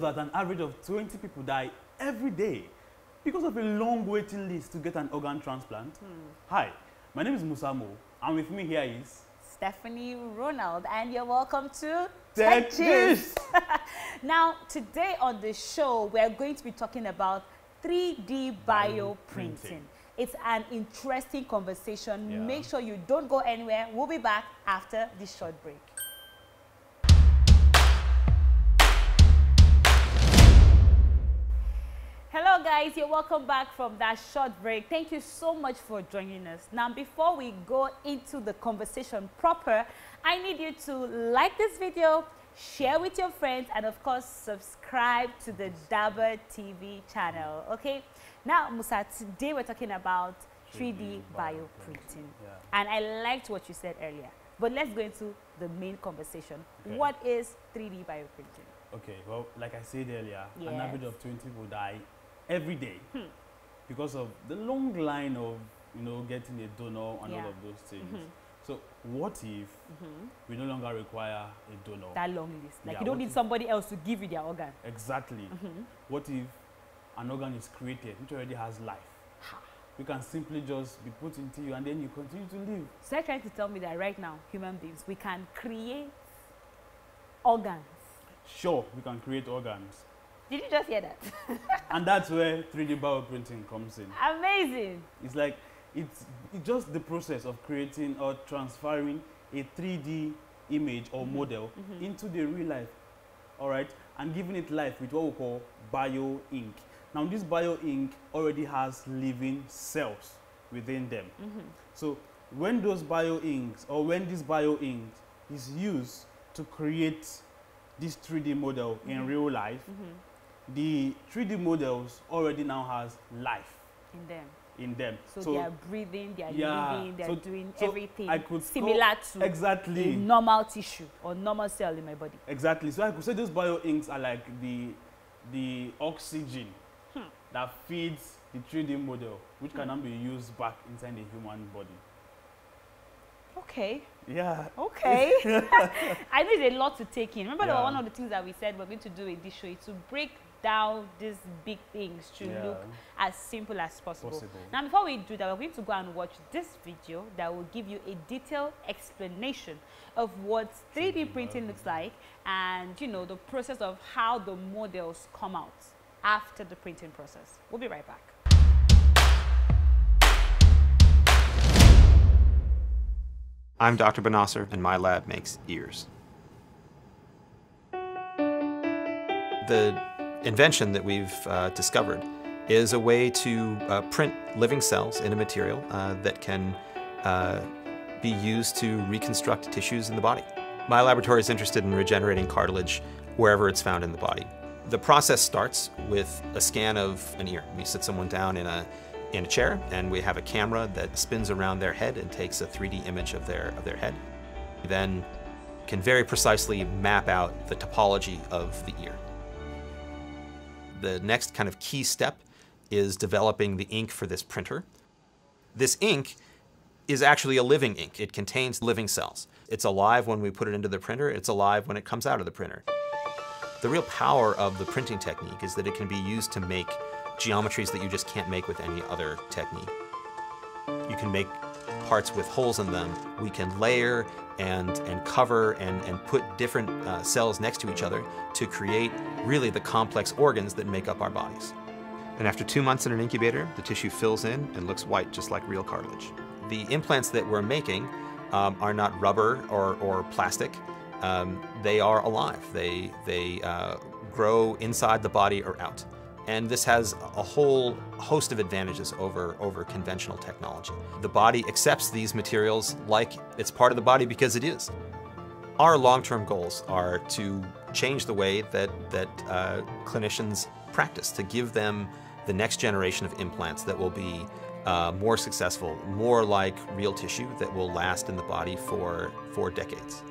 that an average of 20 people die every day because of a long waiting list to get an organ transplant? Hmm. Hi, my name is Musamo, and with me here is Stephanie Ronald, and you're welcome to Tech. Gist. now, today on the show, we're going to be talking about 3D bioprinting. Bioprinting. It's an interesting conversation. Yeah. Make sure you don't go anywhere. We'll be back after this short break. Hello guys, you're welcome back from that short break. Thank you so much for joining us. Now, before we go into the conversation proper, I need you to like this video, share with your friends, and of course, subscribe to the DABA TV channel, okay? Now, Musa, today we're talking about 3D 3D bioprinting. Yeah. And I liked what you said earlier. But let's go into the main conversation. Okay. What is 3D bioprinting? Okay, well, like I said earlier, an average of 20 people die every day Hmm. because of the long line of, you know, getting a donor and Yeah. all of those things. Mhm. So what if Mhm. we no longer require a donor? That long list. Like Yeah, you don't need somebody else to give you their organ. Exactly. Mhm. What if an organ is created which already has life? We can simply just be put into you and then you continue to live. So you're trying to tell me that right now, human beings, we can create organs. Sure, we can create organs. Did you just hear that? and that's where 3D bioprinting comes in. Amazing. It's like it's, it's just the process of creating or transferring a 3D image or Mhm. model Mhm. into the real life, all right, and giving it life with what we call bio ink. Now, this bio ink already has living cells within them. Mhm. So, when those bio inks or when this bio ink is used to create this 3D model in Mhm. real life, Mhm. The 3D models already now has life In them. in them. So, they are breathing, they are yeah, living, they are so- doing so everything I could similar to exactly, normal tissue or normal cell in my body. exactly. So I could say those bio inks are like the the oxygen Hmm. that feeds the 3D model, which Hmm. can now be used back inside the human body. Okay. Yeah. Okay. I know it's a lot to take in. Remember, Yeah. one of the things that we said we're going to do with this show is to break down these big things to yeah. look as simple as possible. possible. Now, before we do that, we're going to go and watch this video that will give you a detailed explanation of what 3D 3D printing looks like and, you know, the process of how the models come out after the printing process. We'll be right back. I'm Dr. Bonassar, and my lab makes ears. The invention that we've uh, discovered is a way to uh, print living cells in a material uh, that can uh, be used to reconstruct tissues in the body. My laboratory is interested in regenerating cartilage wherever it's found in the body. The process starts with a scan of an ear. We sit someone down in a in a chair and we have a camera that spins around their head and takes a 3D image of their of their head. We then can very precisely map out the topology of the ear. The next kind of key step is developing the ink for this printer. This ink is actually a living ink. It contains living cells. It's alive when we put it into the printer, it's alive when it comes out of the printer. The real power of the printing technique is that it can be used to make geometries that you just can't make with any other technique. You can make parts with holes in them. We can layer and, and cover and, and put different uh, cells next to each other to create really the complex organs that make up our bodies. And after two months in an incubator, the tissue fills in and looks white, just like real cartilage. The implants that we're making um, are not rubber or, or plastic. Um, they are alive. They, they uh, grow inside the body or out. And this has a whole host of advantages over, over conventional technology. The body accepts these materials like it's part of the body because it is. Our long-term goals are to change the way that, that uh, clinicians practice, to give them the next generation of implants that will be uh, more successful, more like real tissue that will last in the body for, for decades.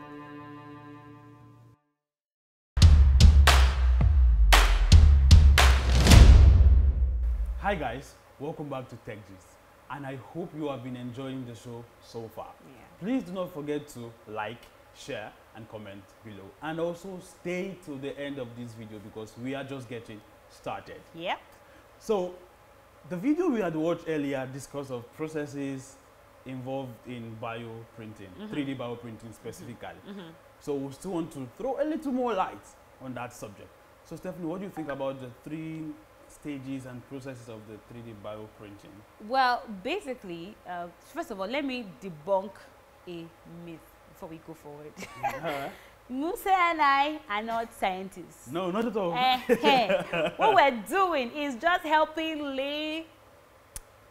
Hi guys, welcome back to Tech Gist, and I hope you have been enjoying the show so far. Yeah. Please do not forget to like, share, and comment below. And also stay till the end of this video because we are just getting started. Yep. So the video we had watched earlier discussed of processes involved in bioprinting, Mhm. 3D bioprinting specifically. Mhm. So we still want to throw a little more light on that subject. So Stephanie, what do you think about the three stages and processes of the 3D bioprinting? Well, basically, uh, first of all, let me debunk a myth before we go forward. Alright. Musa and I are not scientists. no, not at all. Eh. what we're doing is just helping lay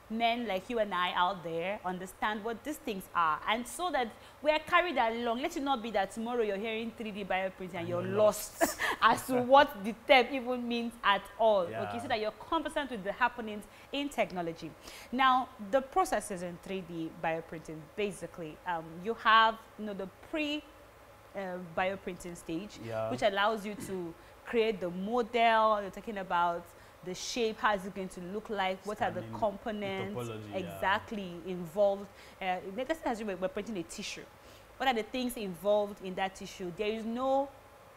men like you and I out there understand what these things are and so that we are carried along. Let it not be that tomorrow you're hearing 3D bioprinting and you're lost as to what the term even means at all. Yeah. Okay, so that you're conversant with the happenings in technology. Now, the processes in 3D bioprinting, basically, um, you have you know, the pre uh, bioprinting stage, Yeah. which allows you to create the model. You're talking about the shape, how is it going to look like, what are the components topology, yeah. exactly involved. Uh, let's say we're, we're printing a tissue. What are the things involved in that tissue? There is no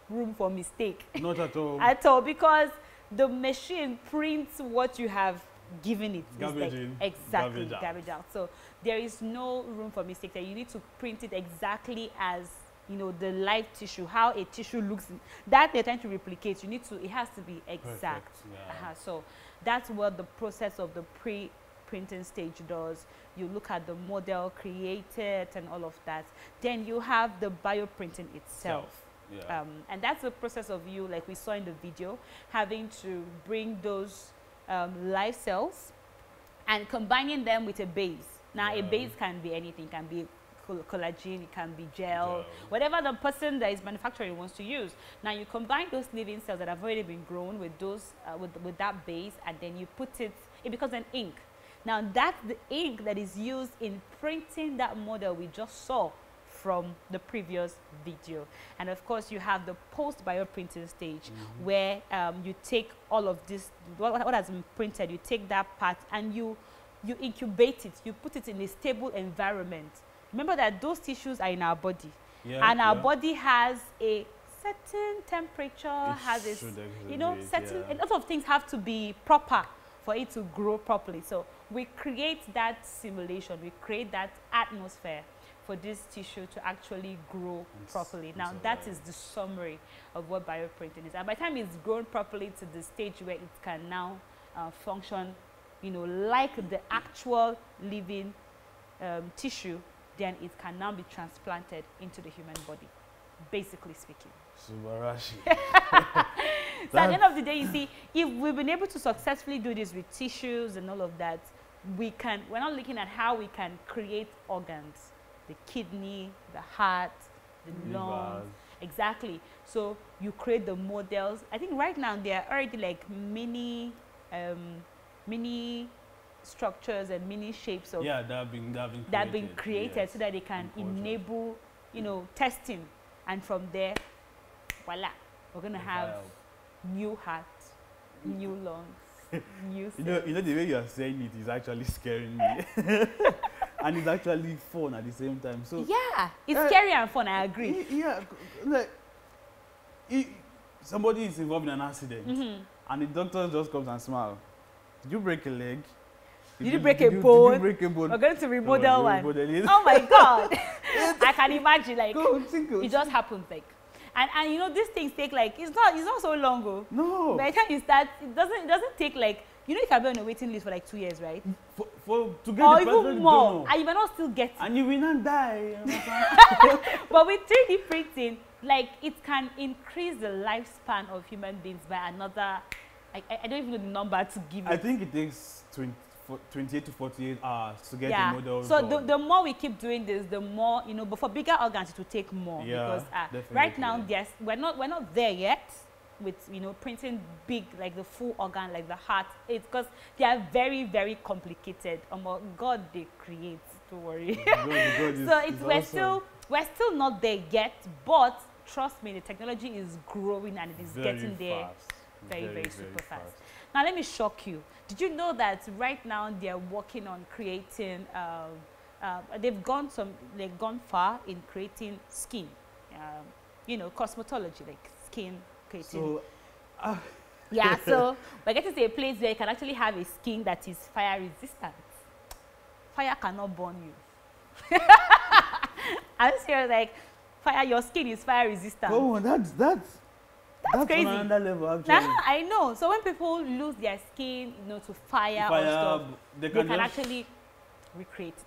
room for mistake Not at all. at all because the machine prints what you have given it. Garbage like- in, exactly, garbage out. garbage out. So there is no room for mistake there. You need to print it exactly as you know the live tissue, how a tissue looks. That they're trying to replicate. You need to. It has to be exact. Yeah. Uh-huh. So that's what the process of the pre-printing stage does. You look at the model, create it, and all of that. Then you have the bioprinting itself. Yeah. Um, and that's the process of you, like we saw in the video, having to bring those um, live cells and combining them with a base. Now, a base can be anything, can be collagen, it can be gel, Gel. whatever the person that is manufacturing wants to use. Now, you combine those living cells that have already been grown with those uh, with, with that base, and then you put it. It becomes an ink. Now, that's the ink that is used in printing that model we just saw from the previous video. And of course, you have the post bioprinting stage Mhm. where um, you take all of this, what, what has been printed, you take that part and you, you incubate it, you put it in a stable environment. Remember that those tissues are in our body yeah, and our yeah. body has a certain temperature, It has a, you know, certain, yeah. a lot of things have to be proper for it to grow properly. So we create that simulation, we create that atmosphere for this tissue to actually grow And s- properly. and Now that is the summary of what bioprinting is. And by the time it's grown properly to the stage where it can now uh, function, you know, like the actual living um, tissue, then it can now be transplanted into the human body, basically speaking. Subarashi. So at the end of the day, you see, if we've been able to successfully do this with tissues and all of that, we can, we're not looking at how we can create organs, the kidney, the heart, the lungs, exactly. So you create the models. I think right now there are already like mini, um, mini structures and mini shapes of Yeah, that have been that have been that have been created, created yes. so that they can enable, you know, testing. And from there, voila, we're going to have new heart, new lungs, new You know, you know the way you are saying it is actually scaring me, and it's actually fun at the same time. So Yeah, it's Uh, scary and fun, I agree. yeah, like i- somebody is involved in an accident, Mhm. and the doctor just comes and smiles. Did you break a leg? Did you break a did you bone? break a bone? We're going to Oh, remodel you one. it. Oh my God. I can imagine, like, Go, think of it just happens, like. And, and you know, these things take, like, it's not, it's not so long ago. no. By the time you start, it doesn't, it doesn't take, like, you know, you can be on a waiting list for like two years, right? For, for to get Or the even more. And you might not still get it. and you will not die. but with 3D printing, like it can increase the lifespan of human beings by another. I, I don't even know the number to give I think it takes 20, fo- 28 to 48 hours to get yeah. the model so the, the more we keep doing this, the more you know. But for bigger organs, it will take more Yeah, because uh, right now, there's we're not we're not there yet with you know printing big like the full organ like the heart. It's because they are very very complicated. Um, God they create. Don't worry. God is- so is it's we're awesome. still we're still not there yet but trust me the technology is growing and it is Very getting there fast. very, very super fast. Now let me shock you did you know that right now they're working on creating um, uh, they've gone some they've gone far in creating skin um, you know, cosmetology, like skin creating. So, uh, yeah, so we're getting to a place where you can actually have a skin that is fire resistant. Fire cannot burn you. I'm serious, like fire, your skin is fire resistant. Oh, that's, that's that's that's, crazy. on another level actually. I know. So when people lose their skin, you know, to fire, or stuff, they they can, can actually recreate it.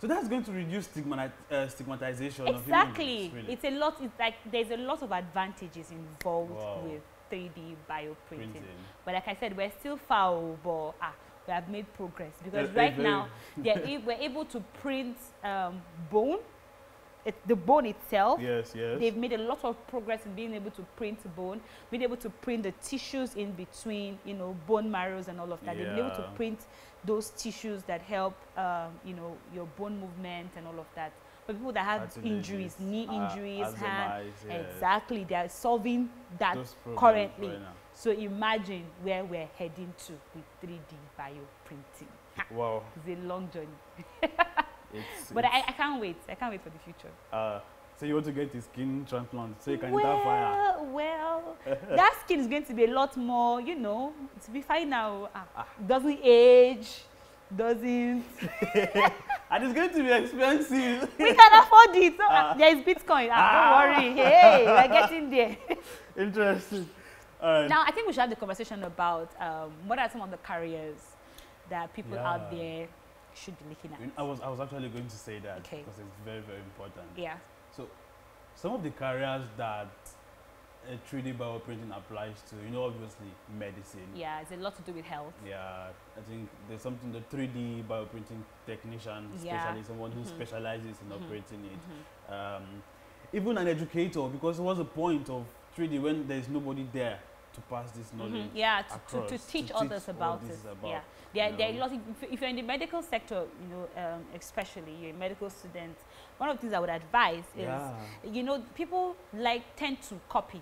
So that's going to reduce stigma, uh, stigmatization of human Exactly. beings, really. It's a lot. It's like there's a lot of advantages involved Wow. with 3D bioprinting. Printing. But like I said, we're still far, but ah, we have made progress because uh, right now we're able to print um, bone, it, the bone itself. Yes, yes. They've made a lot of progress in being able to print bone, being able to print the tissues in between, you know, bone marrows and all of that. Yeah. They've been able to print those tissues that help, um, you know, your bone movement and all of that. For people that have injuries, knee uh, injuries, hand, Alzheimer's, yes. exactly, they are solving that currently. right so imagine where we're heading to with 3D bioprinting. Wow. It's a long journey. It's, But I, it's, I can't wait. I can't wait for the future. uh, so you want to get the skin transplant so you can enter fire. well, well, that skin is going to be a lot more, you know, to be fine now. Ah, doesn't age, doesn't. And it's going to be expensive. We can afford it. So, ah, Ah. there is Bitcoin. Ah, Ah. don't worry. Hey, we're getting there. Interesting. Right. now, I think we should have the conversation about um, what are some of the careers that people out there should be looking at. I was I was actually going to say that Okay. because it's very very important. Yeah. So, some of the careers that uh, 3D bioprinting applies to, you know, obviously medicine. Yeah, it's a lot to do with health. Yeah, I think there's something the 3D bioprinting technician, Yeah. especially someone who Mhm. specializes in Mhm. operating it. Mhm. Um, even an educator, because what's the point of 3D when there's nobody there to pass this knowledge? Mhm. Yeah, to, to, to to teach teach others what about this it. about, yeah, there, you there are a lot. Of, if, you're in the medical sector, you know, um, especially you're a medical student, one of the things I would advise is, Yeah, you know, people like tend to copy.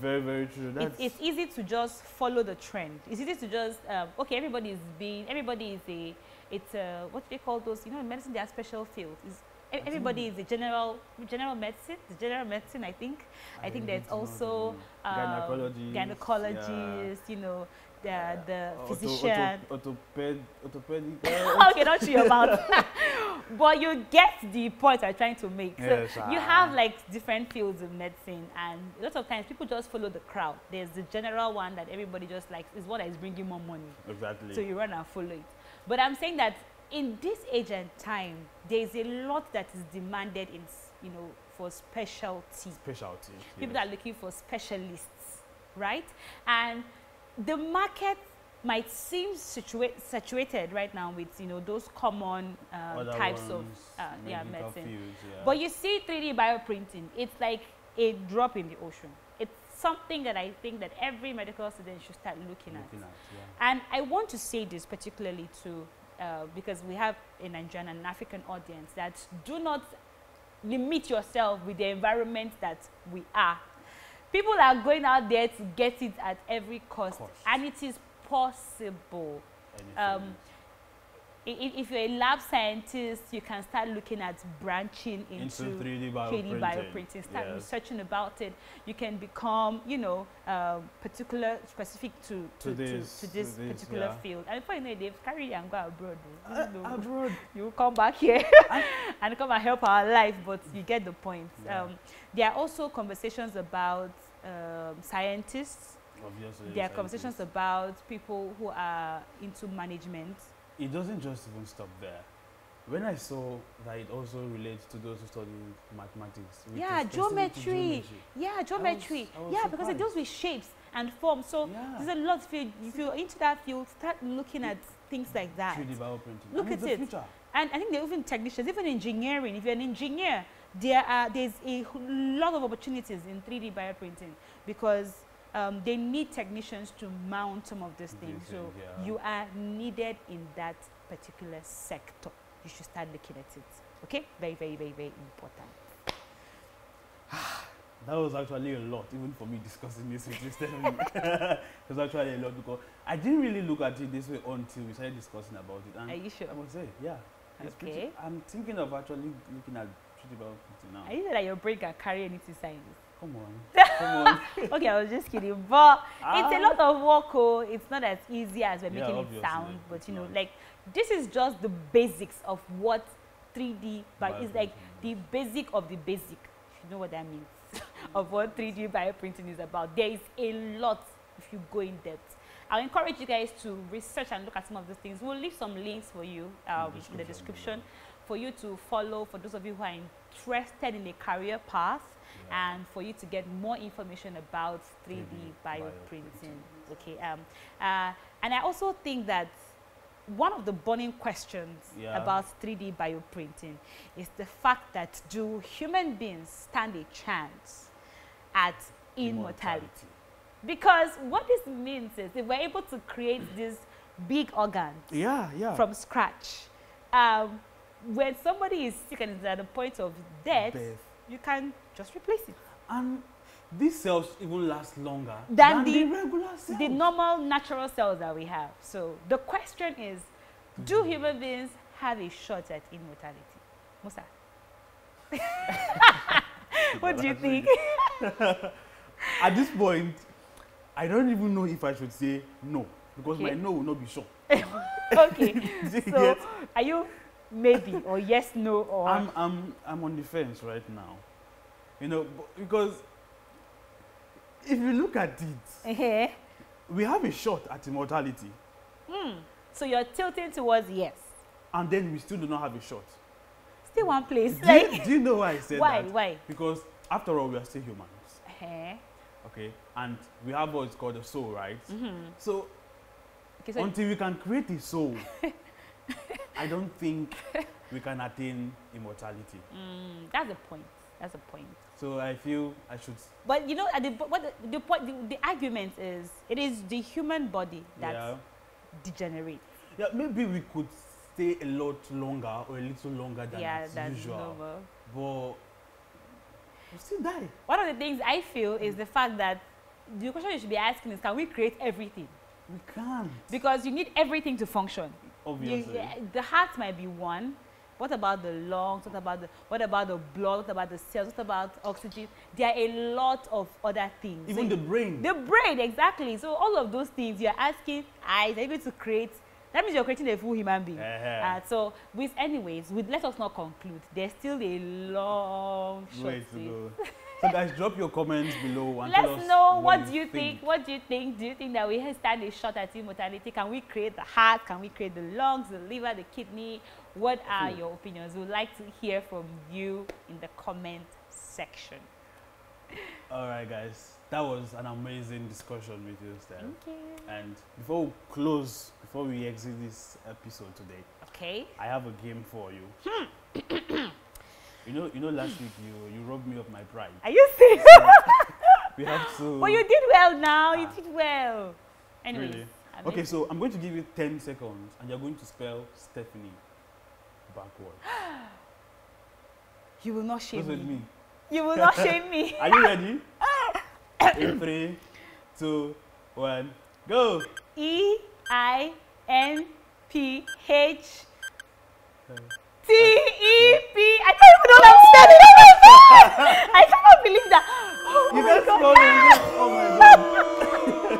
very very true. That's It's, it's easy to just follow the trend. It's easy to just um, okay. Everybody is being. Everybody is a. It's a what do they call those? You know, in medicine there are special fields. It's, everybody is a general general medicine. It's general medicine, I think. I think there's also the- um, Gynecologist, yeah. gynecologist, you know, the Yeah. the physician. ortho- orthoped, orthopedic. okay, don't chew your mouth. but you get the point I'm trying to make. Yes, so you ah. have like different fields of medicine, and a lot of times people just follow the crowd. There's the general one that everybody just likes, is what is bringing more money. exactly. So you run and follow it. But I'm saying that in this age and time, there's a lot that is demanded in, you know, for specialty specialty. people yes. are looking for specialists, right? And the market might seem saturated right now with you know those common um, types of uh, yeah medicine. fields, yeah. But you see 3D bioprinting, it's like a drop in the ocean. It's something that I think that every medical student should start looking, looking at. at, yeah. And I want to say this particularly to, uh, because we have a Nigerian and African audience that do not limit yourself with the environment that we are. People are going out there to get it at every cost, Cost. and it is possible. Um, If you're a lab scientist, you can start looking at branching into into 3D 3D bioprinting. bioprinting, start yes. researching about it. You can become, you know, um, particular, specific to, To to, this- to, to this this, particular yeah. field. And before you know it, they've carried you and go abroad. Uh, You know, abroad. you come back here and come and help our life, but you get the point. Yeah. Um, there are also conversations about um, scientists. Obviously. There are scientists. conversations about people who are into management. It doesn't just even stop there. When I saw that it also relates to those who study mathematics. Yeah, geometry. geometry. Yeah, geometry. I was yeah, because it surprised. deals with shapes and forms. So Yeah. there's a lot of field. If you're into that field, start looking at things like that. 3D bioprinting. Look and it's at it. Future. And I think there are even technicians, even engineering. If you're an engineer, there are there's a lot of opportunities in 3D bioprinting because um, they need technicians to mount some of these things. So yeah. you are needed in that particular sector. You should start looking at it. Okay, very, very, very, very important. That was actually a lot, even for me discussing this with you, Stephanie. it was actually a lot because I didn't really look at it this way until we started discussing about it. And Are you sure? I must say, yeah. it's pretty- Okay. I'm thinking of actually looking at 3D bioprinting now. Are you sure that your brain can carry anything science? Come on. Come on. okay, I was just kidding. But it's a Ah. lot of work. Oh, it's not as easy as we're Yeah, making it sound. But you know, like this is just the basics of what 3D, but it's like the basic of the basic. You know what that means, of what 3D bioprinting is about. There is a lot if you go in depth. I'll encourage you guys to research and look at some of these things. We'll leave some links for you um, in the description for you to follow for those of you who are interested in a career path. And for you to get more information about 3D, 3D bioprinting. bioprinting. Okay, um, uh, and I also think that one of the burning questions Yeah. about 3D bioprinting is the fact that do human beings stand a chance at immortality? Because what this means is if we're able to create these big organs Yeah, yeah. from scratch, um, when somebody is sick and is at the point of death, Death. you can just replace it. And these cells even last longer Than than, the- the, regular cells. the normal natural cells that we have. So the question is, do mm-hmm. human beings have a shot at immortality? Musa. what do you think? At this point, I don't even know if I should say no because Okay. my no will not be sure. okay. So get? are you maybe or yes, no, or I'm, I'm, I'm on the fence right now. You know, because if you look at it, Eh-heh. we have a shot at immortality, Hmm. so you're tilting towards yes. and then we still do not have a shot. Still one place. Do Like you, do you know why I said why? that? Why? Why? Because after all, we are still humans, Eh-heh. okay? And we have what's called a soul, right? Mhm. So Okay, so until we can create a soul, I don't think we can attain immortality. mm, that's a point. That's a point. So I feel I should. But you know, at the what the, the point, the, the argument is, it is the human body that yeah. degenerates. Yeah, maybe we could stay a lot longer or a little longer than yeah, it's that's usual. normal. But we still die. One of the things I feel is the fact that the question you should be asking is, can we create everything? We can't. Because you need everything to function. Obviously. yeah, the heart might be one. What about the lungs? What about the what about the blood? What about the cells? What about oxygen? There are a lot of other things. So Even the brain. the brain, exactly. So all of those things you're asking, I are able to create. That means you're creating a full human being. Eh-heh. Uh, so, with anyways, with let us not conclude. There's still a long Way to to go. so guys, drop your comments below and Let's know what, do you think? think. What do you think? Do you think that we stand a shot at immortality? Can we create the heart? Can we create the lungs, the liver, the kidney? What are Cool. your opinions? We'd like to hear from you in the comment section. All right, guys. That was an amazing discussion with you, Steph. Thank you. And before we close, before we exit this episode today, Okay. I have a game for you. you know, you know, last week you you robbed me of my pride. Are you serious? We have to. Well, you did well now. You Ah. did well. Anyways. Really? Okay, so I'm going to give you 10 seconds and you're going to spell Stephanie backwards. You will not shame me. me? You will not shame me. Are you ready? In three, two, one, go. E I N P H T E P. I don't even know what I'm spelling. Oh my god! I cannot believe that. Oh You my guys god. spelled it. Oh my god.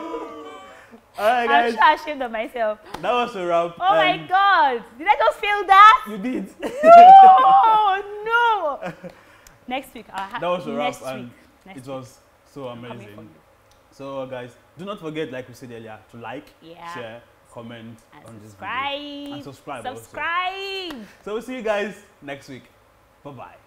All right, I'm so ashamed of myself. That was a wrap. Oh my god! Did I just feel that? You did. No, no. Next week, I'll have That was a wrap, next week. Next it week. was so I'm coming for amazing. So, guys, do not forget, like we said earlier, to like, Yeah. share, comment And on this video. And subscribe also. Subscribe. So, we'll see you guys next week. Bye bye.